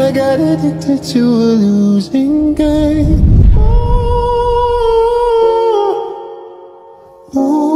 I got addicted to a losing game. Ooh. Ooh.